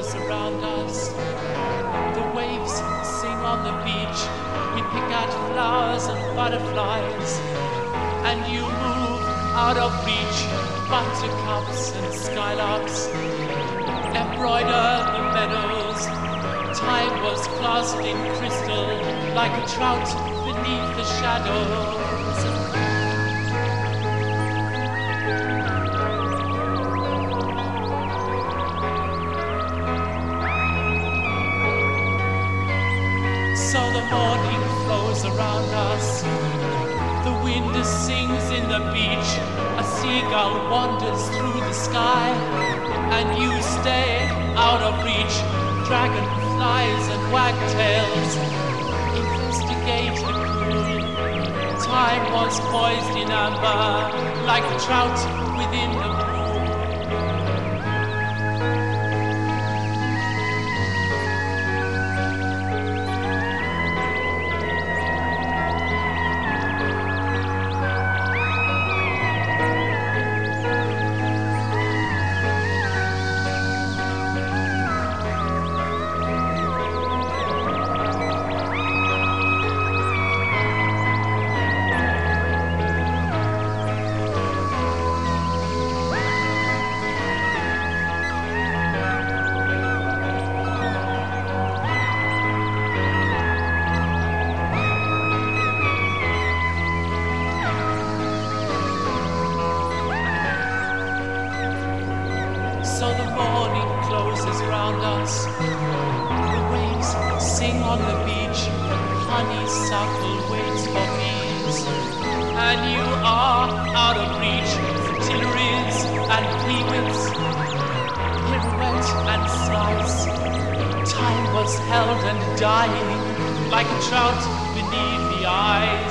around us. The waves sing on the beach. We pick out flowers and butterflies. And you move out of reach. Buttercups and skylarks embroider the meadows. Time was clasped in crystal like a trout beneath the shadows. So the morning flows around us. The wind sings in the beech. A seagull wanders through the sky. And you stay out of reach. Dragonflies and wagtails investigate the pool. Time was poised in amber like trout within the pool. Closes round us. The waves sing on the beach. Honeysuckle waits for bees. And you are out of reach. Fritillaries and peewits. Pirouette and slice. Time was held and dying like a trout beneath the eye.